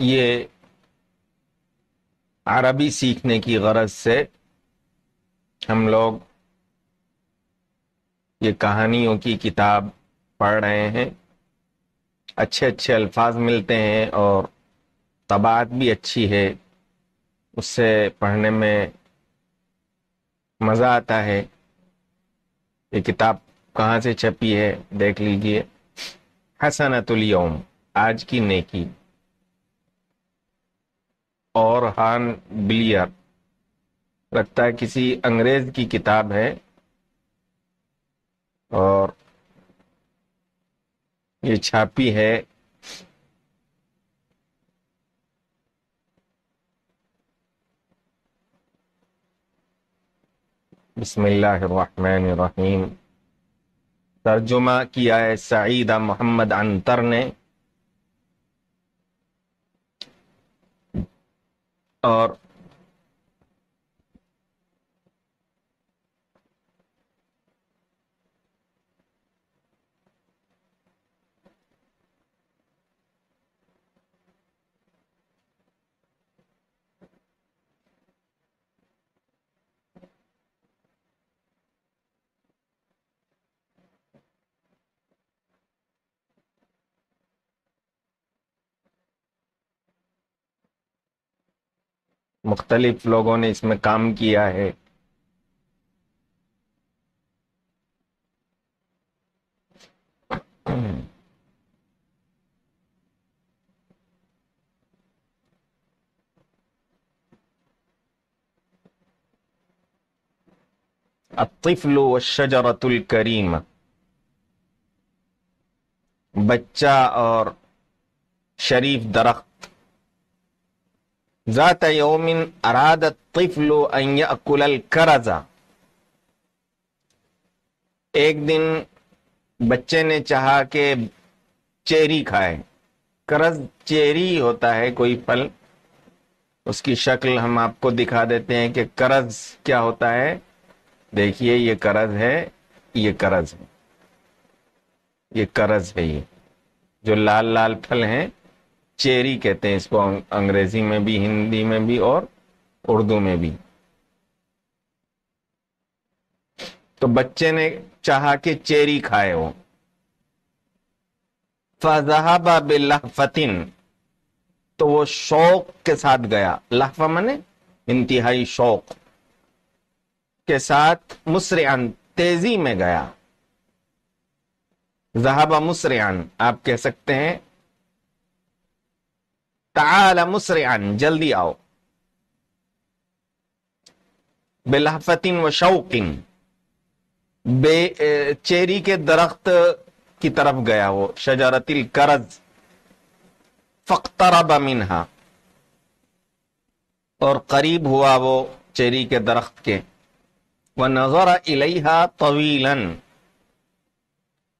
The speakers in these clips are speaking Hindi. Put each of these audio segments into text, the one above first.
ये अरबी सीखने की गरज से हम लोग ये कहानियों की किताब पढ़ रहे हैं। अच्छे अच्छे अल्फाज मिलते हैं और तबात भी अच्छी है। उससे पढ़ने में मज़ा आता है। ये किताब कहाँ से छपी है, देख लीजिए। हसनतुल यौम, आज की नेकी। और हान बिलियर लगता है किसी अंग्रेज़ की किताब है। और ये छापी है। बिस्मिल्लाहिर्रहमानिर्रहीम। तर्जुमा किया है सईदा मोहम्मद अंतर ने। और मुख्तलिफ़ लोगों ने इसमें काम किया है। अतिफलु शजरतुल करीम। बच्चा और शरीफ दरख्त ज़ात यौमिन अराद तिफलु अन यअकुल करजा एक दिन बच्चे ने चाहा कि चेरी खाए। करज चेरी होता है कोई फल उसकी शक्ल हम आपको दिखा देते हैं कि करज क्या होता है। देखिए, ये करज है, ये करज है। ये करज है ये। जो लाल लाल फल हैं चेरी कहते हैं इसको अंग्रेज़ी में भी, हिंदी में भी और उर्दू में भी। तो बच्चे ने चाहा कि चेरी खाए हो फजहाबा बिलहफतिन तो वो शौक के साथ गया। लहफा मने इंतहाई शौक के साथ मुसरियान, तेज़ी में गया। जहाबा मुसरियान, आप कह सकते हैं ताला मुसरियान जल्दी आओ बिलहफतिन व शौकिन बे चेरी के दरख्त की तरफ़ गया वो शजरतिल करज फख्तरब मिनहा और करीब हुआ वो चेरी के दरख्त के व नज़र इलेहा तवीलन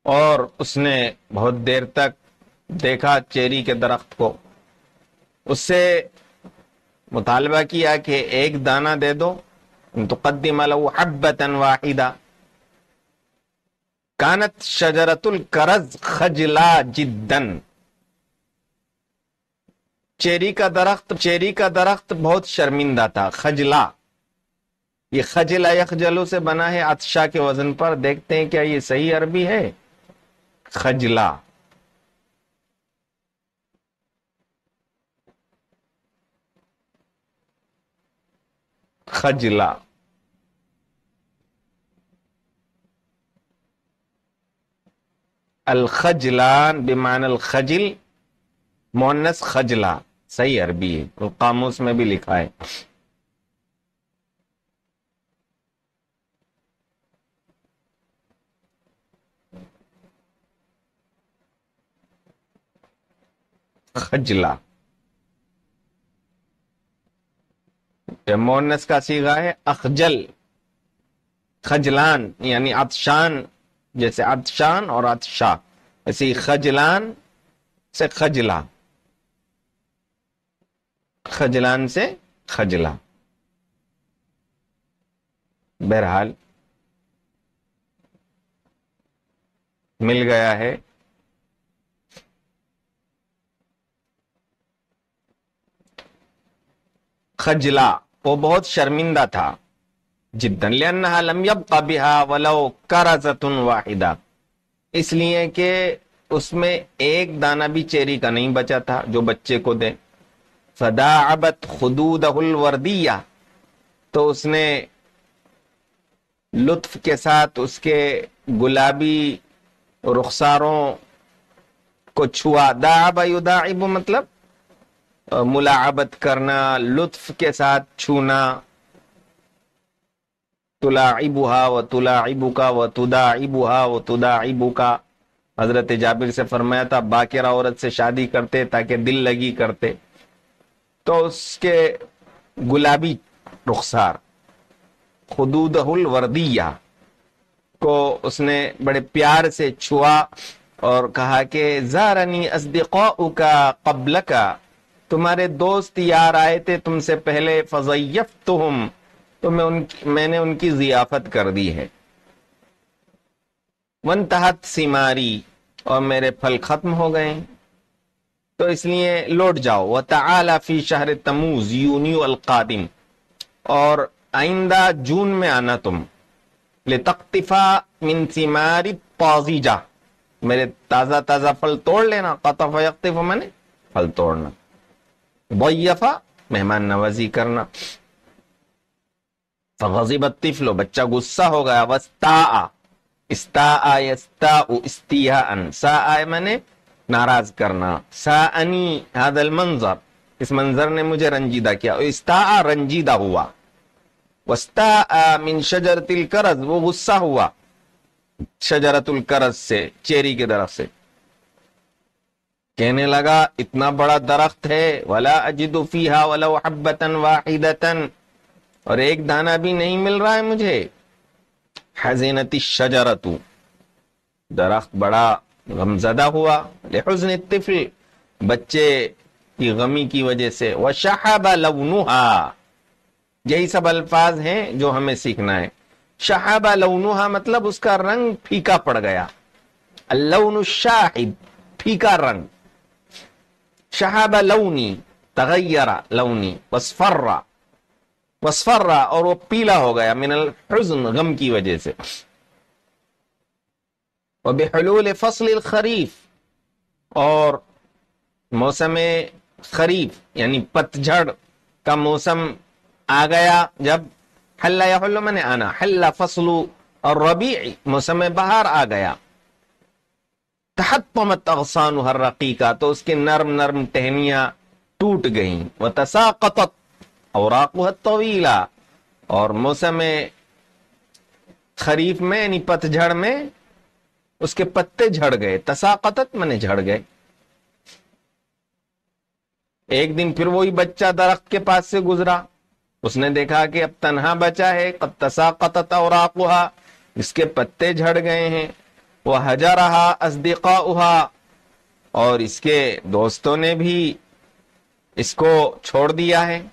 और उसने बहुत देर तक देखा चेरी के दरख्त को उससे मुतालबा किया कि एक दाना दे दो। हब्बतन वाहिदा। कानत शजरतुल करज खजला जिद्दन। चेरी का दरख्त, चेरी का दरख्त बहुत शर्मिंदा था, खजला। ये खजला यखजलू से बना है, अतशा के वज़न पर। देखते हैं क्या ये सही अरबी है? खजला। खजला अल खजलान बिमान अल खजिल मोनस खजला सही अरबी है तो कामूस में भी लिखा है खजला मोनस का सीगा है अखजल, खजलान, यानी अतशान, जैसे अतशान और अतशा। ऐसे खजलान से खजला। खजलान से खजला। बहरहाल, मिल गया है खजला। वो बहुत शर्मिंदा था। जिद्दन लम वाहिदा। इसलिए कि उसमें एक दाना भी चेरी का नहीं बचा था, जो बच्चे को दे। फदाबत खुदूदहुल वर्दिया। तो उसने लुत्फ के साथ उसके गुलाबी रुखसारों को छुआ। दाबा युदाइब मतलब मुलाबत करना, लुत्फ के साथ छूना। तुला तुलाइबुहा व तुलाइबुका व तुदाइबुहा व तुदाइबुका। हज़रत जाबिर से फरमाया था, बाकिरा औरत से शादी करते ताकि दिल लगी करते। तो उसके गुलाबी रुखसार, खुदूदहुल वर्दिया को उसने बड़े प्यार से छुआ और कहा कि, जारनी असदिक़ा का कबल का तुम्हारे दोस्त यार आए थे तुमसे पहले फजयफ तुम तो मैं उन, मैंने उनकी जियाफत कर दी है। वन तहत सीमारी, और मेरे फल खत्म हो गए। तो इसलिए लौट जाओ। व तला फ़ी शहर तमूज, यूनी अलकादिम और आइंदा जून में आना तुम। ले तख्तिफा मिन सिमारी पाजीजा मेरे ताज़ा ताज़ा फल तोड़ लेना। कतफ मैंने फल तोड़ना। बैफा मेहमान नवाजी करना। फगजिब तिफलो, बच्चा गुस्सा हो गया वस्ता मैंने, नाराज़ करना। सा अनी हादल मंजर। इस मंजर ने मुझे रंजीदा किया। इस्ता रंजीदा हुआ। वस्ता मिन शजरतिल करज, वो गुस्सा हुआ। शजरतुल करज से चेरी के दरख्त से। कहने लगा, इतना बड़ा दरख्त है, वला अजिदुफीहा वला हब्बतन वाहिदतन। और एक दाना भी नहीं मिल रहा है मुझे। हजीनती शजरतु। दरख्त बड़ा गमजदा हुआ, लेहजन तिफल। बच्चे की गमी की वजह से वह शहाबा लवनुहा यही सब अल्फाज हैं जो हमें सीखना है। शहाबा लवनुहा मतलब उसका रंग फीका पड़ गया। अल्लउन शाहिब फीका रंग। शहाबा लौनी तगैरा लौनी वसफर्रा वसफर्रा और वो पीला हो गया मिनल हुजन गम की वजह से बेहलूल फ़सल खरीफ और मौसम खरीफ यानी पतझड़ का मौसम आ गया जब हल्ला या हल्लो मैंने आना हल्ला फसलू और रबी मौसम बहार आ गया तहतमत अगसान हर रकीका तो उसकी नर्म नर्म टहनियाँ टूट गईं व तसाकत और तवीला और मौसम खरीफ में यानी पतझड़ में उसके पत्ते झड़ गए तसाकत मैंने झड़ गए एक दिन फिर वही बच्चा दरख्त के पास से गुजरा उसने देखा कि अब तनहा बचा है कब तसाकत और इसके पत्ते झड़ गए हैं वह हजा रहा असदिका और इसके दोस्तों ने भी इसको छोड़ दिया है।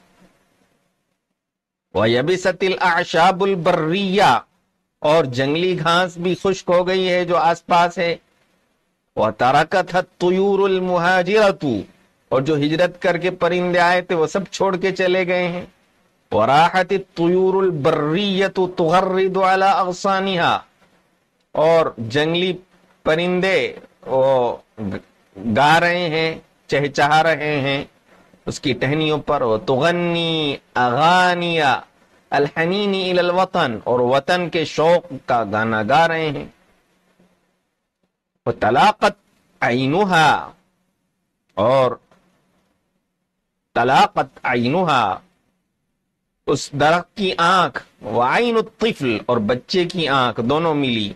वह यबी सतिल आशाबुल बर्रिया। और जंगली घास भी खुश्क हो गई है जो आसपास है। वह तारकत तुयूरुल मुहाजिरतु। और जो हिजरत करके परिंदे आए थे वो सब छोड़ के चले गए हैं। वराहत तुयूरुल बर्रियतु तुगर्रिदु अला अगसानिहा। और जंगली परिंदे वो गा रहे हैं, चहचहा रहे हैं। उसकी टहनियों पर वो तुगन्नी, अगानिया, अलहनीनी वतन और वतन के शौक का गाना गा रहे हैं। वो तलाकत आइनुहा और तलाकत आइनुहा उस दरख्त की आँख वाइन तिफल और बच्चे की आँख दोनों मिली।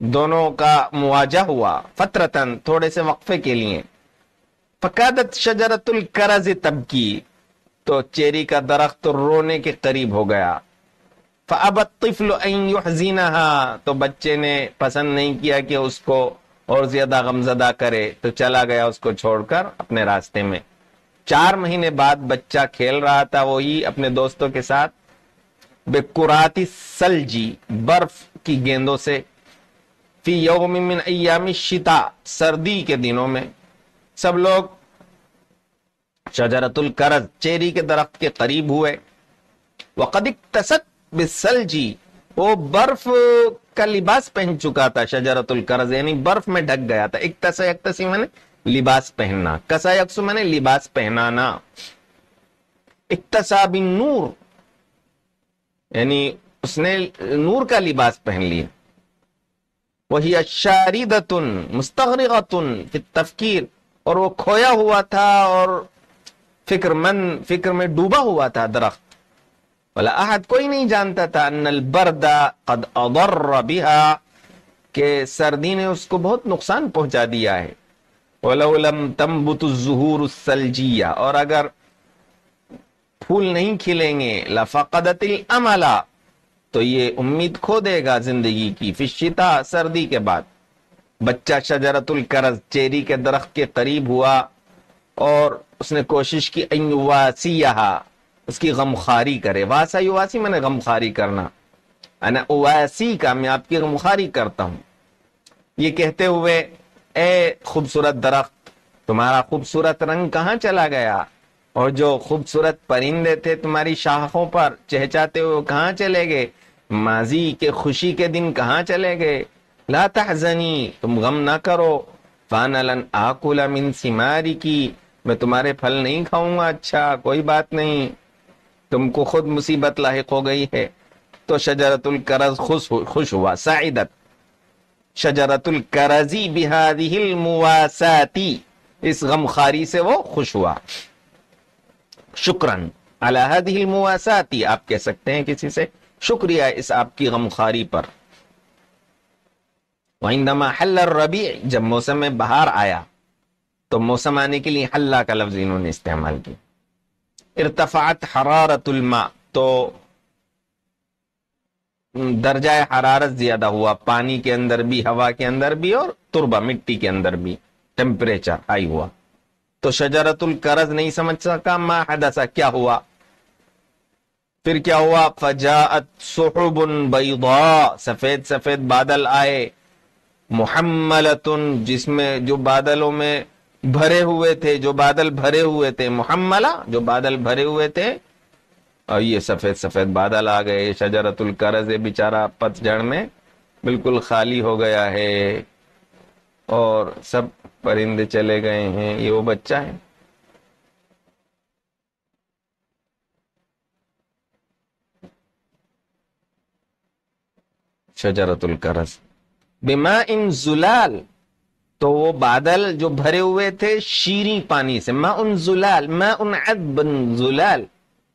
दोनों का मुआजा हुआ, फतरतन थोड़े से वक्फे के लिए। फकादत शजरतुल करज तब की तो चेरी का दरख्त तो रोने के करीब हो गया। फ़ाबत तो बच्चे ने पसंद नहीं किया कि उसको और ज़्यादा गमजदा करे तो चला गया उसको छोड़कर अपने रास्ते में। चार महीने बाद बच्चा खेल रहा था वही अपने दोस्तों के साथ। बेकुराती सलजी, बर्फ़ की गेंदों से फ़ी यौमिन अयामी शिता, सर्दी के दिनों में। सब लोग शजरतुल करज, चेरी के दरख्त के करीब हुए। वक़द तसत बिसलजी, वो बर्फ़ का लिबास पहन चुका था शजरतुल करज, यानी बर्फ़ में ढक गया था। एक तसा एक तसी मैंने लिबास पहनना, कसा यकसु मैंने लिबास पहनाना। इक्तसा बिन नूर, यानी उसने नूर का लिबास पहन लिया। वही अशारिदतुन मुस्तगरिकतुन तफकीर। और वो खोया हुआ था और फिक्रमंद, फ़िक्र में डूबा हुआ था दरख्त। बोला अहद कोई नहीं जानता था अनल बरदा बिहा, के सर्दी ने उसको बहुत नुकसान पहुँचा दिया है। वलम तम्बुतुजहूर सलजिया, और अगर फूल नहीं खिलेंगे, लफकदतिल अमला। तो ये उम्मीद खो देगा ज़िंदगी की। फिशिता सर्दी के बाद। बच्चा शजरतुल करज चेरी के दरख्त के करीब हुआ और उसने कोशिश की अयुवासिया उसकी गमखारी करे। वासा युवासी मैंने गमखारी करना। उवासी का मैं आपकी गमखारी करता हूँ। ये कहते हुए, ए खूबसूरत दरख्त, तुम्हारा खूबसूरत रंग कहाँ चला गया? और जो खूबसूरत परिंदे थे तुम्हारी शाखों पर चहचाते हुए कहाँ चले गए? माजी के खुशी के दिन कहाँ चले गए? ला तुम गम ना करो। फानलन आकुला मिन सिमारी की, मैं तुम्हारे फल नहीं खाऊँगा अच्छा कोई बात नहीं। तुमको खुद मुसीबत लाक हो गई है। तो शजरतुल करज खुश खुश हुआ, साइदत। शजरतुल करजी बिहादिल मुवासाती। इस गमखारी से वो खुश हुआ। शुक्रन। अलाहदिल मुवासाती। आप कह सकते हैं किसी से? शुक्रिया इस आपकी गमखारी पर। वहीदमा हल्ल रबी जब मौसम में बहार आया तो मौसम आने के लिए हल्ला का लफ्ज इन्होंने इस्तेमाल किया। इरतफात हरारतुलमा तो दर्जा हरारत ज़्यादा हुआ, पानी के अंदर भी, हवा के अंदर भी और तुरबा, मिट्टी के अंदर भी टेम्परेचर हाई हुआ। तो शजरतुल करज नहीं समझ सका, मा हदसा क्या हुआ? फिर क्या हुआ? फजात सुहबुन बैदा, सफ़ेद सफ़ेद बादल आए। मुहम्मलतुन, जिसमें जो बादलों में भरे हुए थे, जो बादल भरे हुए थे। मुहम्मला, जो बादल भरे हुए थे। और ये सफ़ेद सफ़ेद बादल आ गए। शजरतुल करज बेचारा पतझड़ में बिल्कुल खाली हो गया है। और सब परिंदे चले गए हैं। ये वो बच्चा है। शजरतुल करज बिमा इन जुलाल तो वो बादल जो भरे हुए थे शीरी पानी से। मा उन जुलाल, मा उन अदबन जुलाल,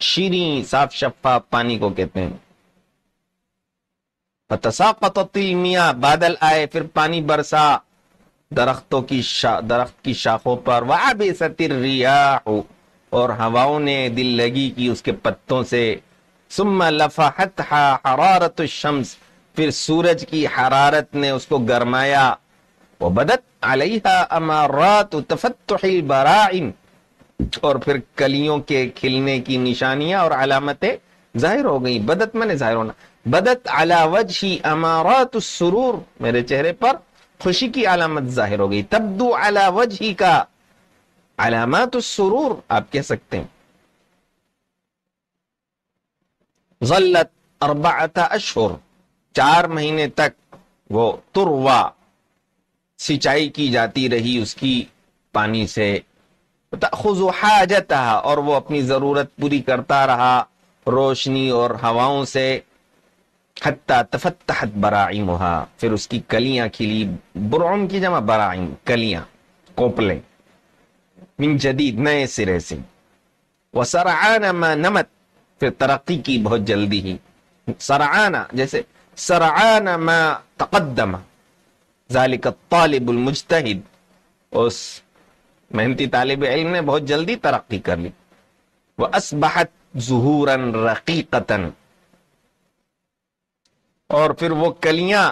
शीरी साफ़ शफाफ पानी को कहते हैं। मिया, बादल आए, फिर पानी बरसा। दरख्तों की दरख्त की शाखों पर वह बेसतिर रिया और हवाओं ने दिल लगी की उसके पत्तों से। सुम्मा लफाहत हरारत शम्स फिर सूरज की हरारत ने उसको गरमाया। वो बदत अलहा अमारात बराइन और फिर कलियों के खिलने की निशानियाँ और अलामतें ज़ाहिर हो गई। बदत मैंने ज़ाहिर होना। बदत अलावज ही अमारात सुरूर। मेरे चेहरे पर खुशी की अलामत ज़ाहिर हो गई। तब्दू अलावज ही का अलामत सुरूर। आप कह सकते हैं। गलत अरबाता अशुर चार महीने तक वो तुरवा सिंचाई की जाती रही उसकी पानी से। हाजता और वो अपनी ज़रूरत पूरी करता रहा रोशनी और हवाओं से। हत्ता तफतहत बराइम फिर उसकी कलियाँ खिली बुरम की जमा बराइम, कलियाँ, कोपले। मिन जदीद, नए सिरे से। वह सराना मा नमत, फिर तरक्की की बहुत जल्दी ही। सराना जैसे सराना मा तकदमा जालिक तालिबुल मुजतहिद उस मेहनती तालिब इल्म ने बहुत जल्दी तरक्की कर ली वह असबहत जहूरन रकीकतन और फिर वो कलियाँ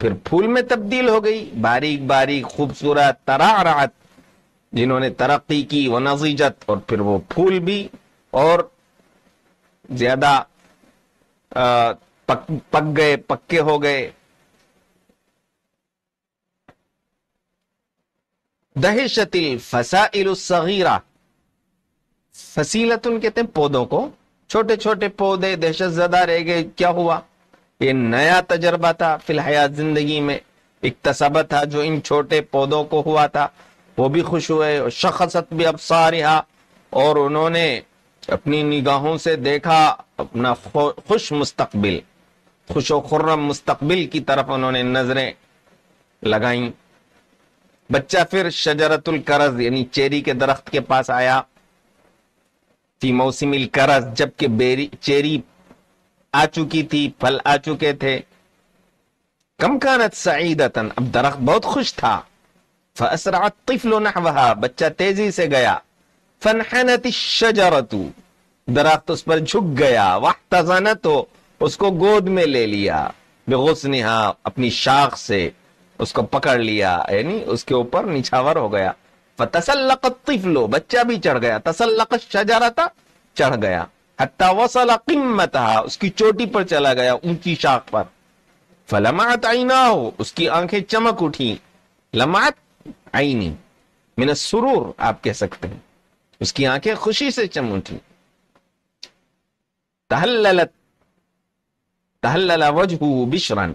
फिर फूल में तब्दील हो गई बारीक बारीक खूबसूरत तरारात जिन्होंने तरक्की की वो नजीजत और फिर वो फूल भी और ज़्यादा पक, पक गए पक्के हो गए। दहशतिल फसाइल सगीरा। फसीलतुन कहते हैं पौधों को। छोटे छोटे पौधे दहशत ज़्यादा रह गए क्या हुआ? ये नया तजर्बा था फिलहयात ज़िंदगी में। एक तसबत था जो इन छोटे पौधों को हुआ था। वो भी खुश हुए और शखसत भी अब सारिहा और उन्होंने अपनी निगाहों से देखा अपना खुश मुस्तकबिल। खुश खुर्रम मुस्तकबिल की तरफ़ उन्होंने नज़रें लगाई। बच्चा फिर शजरतुल करज, यानी चेरी के दरख्त के पास आया। थी मौसमिल करज, जबकि बेरी, चेरी आ चुकी थी, फल आ चुके थे। कम कानत सईदतन, अब दरख्त बहुत खुश था। फसरात तिफलो नहवहा, बच्चा तेज़ी से गया। फनहनत शजरतु, दरख्त उस पर झुक गया। वाह तजानत हो उसको गोद में ले लिया, बेगुसनिहा अपनी शाख से उसको पकड़ लिया, यानी उसके ऊपर निछावर हो गया। फतसल्लक तिफलो, बच्चा भी चढ़ गया। तसल्लक शजरता चढ़ गया। हत्ता वसला किम्मत उसकी चोटी पर चला गया, ऊँची शाख पर। फलमात आईना हो उसकी आँखें चमक उठी। लमात आईनी, मिन सुरूर, आप कह सकते हैं। उसकी आँखें खुशी से चम उठी। तहल्लत तहल्ल वजहू बिशरन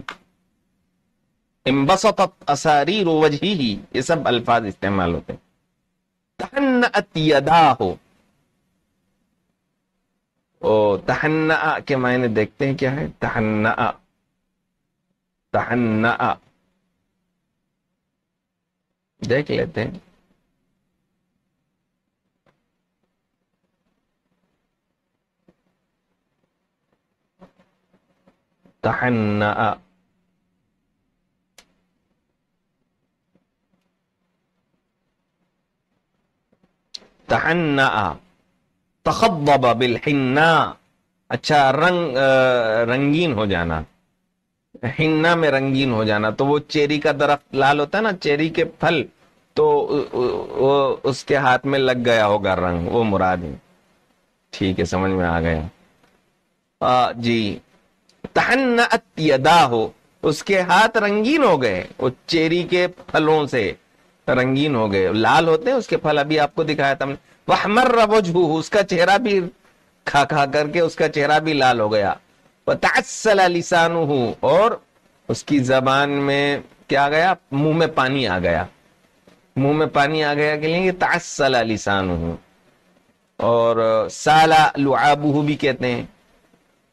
इम्बसत असारीर वजही ही ये सब अल्फाज इस्तेमाल होते हैं हो ओ तहन्ना के मायने देखते हैं क्या है तहन्ना तहन्ना देख लेते हैं तहन्ना तहन्ना तखब बिलहिन्ना अच्छा रंग रंगीन हो जाना। हिन्ना में रंगीन हो जाना। तो वो चेरी का दरख्त लाल होता है ना चेरी के फल तो वो उसके हाथ में लग गया होगा रंग वो मुराद है। ठीक है समझ में आ गया। आ, जी। तहन्ना यदा हो उसके हाथ रंगीन हो गए, वो चेरी के फलों से रंगीन हो गए। लाल होते हैं, उसके फल अभी आपको दिखाया था। वह मर्र वजहू उसका चेहरा भी खा खा करके उसका चेहरा भी लाल हो गया। वह लिसानु और उसकी जबान में क्या गया? मुँह में पानी आ गया। मुँह में पानी आ गया के लिए तासला लिसानु और साला लुआबू भी कहते हैं।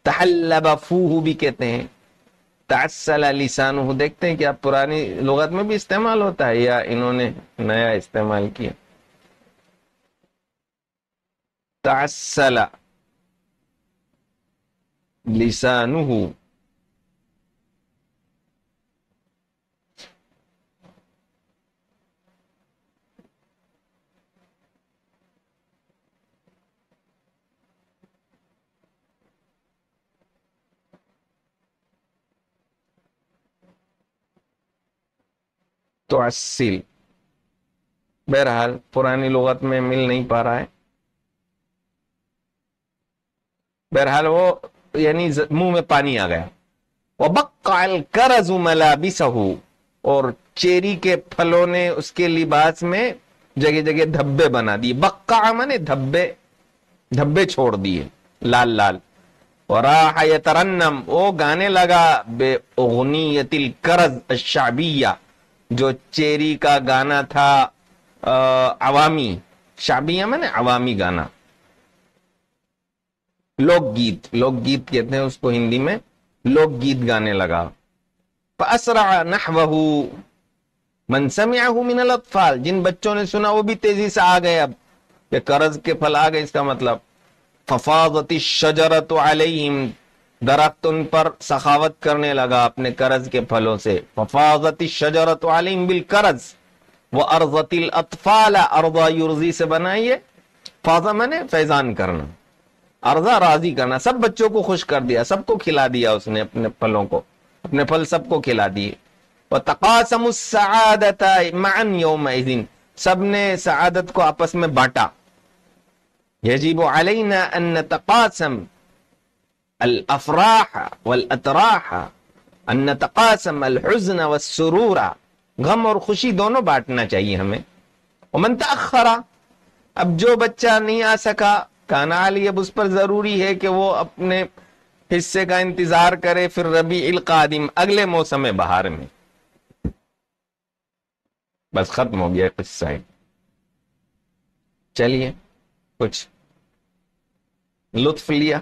तहल्लबा भी कहते हैं। तासल लिसानू देखते हैं क्या पुरानी लुगत में भी इस्तेमाल होता है या इन्होंने नया इस्तेमाल किया। तासला लिसानू तो असील बहरहाल, पुरानी लुगत में मिल नहीं पा रहा है। बहरहाल, वो, यानी मुँह में पानी आ गया। वो बक्काल कर अजूमला भी सहू और चेरी के फलों ने उसके लिबास में जगह जगह धब्बे बना दिए। बक्का माने धब्बे धब्बे छोड़ दिए लाल लाल वराह तरन्नम वो गाने लगा बेगनीतिल करज शाबिया जो चेरी का गाना था अवामी। शाबिया माने अवामी गाना। लोकगीत लोकगीत कहते हैं उसको हिंदी में। लोकगीत गाने लगा। असरा नहवहू। मन समियाहू मिनल अतफाल। जिन बच्चों ने सुना, वो भी तेज़ी से आ गए अब। कर्ज के फल आ गए, इसका मतलब। फफाजती शजरत दरख्त उन पर सखावत करने लगा अपने कर्ज के फलों से। फफाजती शजरत अलैहिम बिल कर्ज। वो अर्जतिल अतफाला अर्जा युर्जी से बनाइए। फाजा मैंने फैजान करना। अर्जा राज़ी करना। सब बच्चों को खुश कर दिया। सबको खिला दिया उसने अपने फलों को। अपने फल सबको खिला दिए। वह तकासमत मान योम सबने सआदत को आपस में बांटा। यजीब अलैना अन तकासम। अफराह वल अतराह अन तकासम अल व सुरूरा गम और खुशी दोनों बांटना चाहिए हमें मन तखरा अब जो बच्चा नहीं आ सका काना अली अब उस पर ज़रूरी है कि वो अपने हिस्से का इंतज़ार करे फिर रबी इल अगले मौसम बहार में बस खत्म हो गया किस्सा चलिए कुछ लुत्फ लिया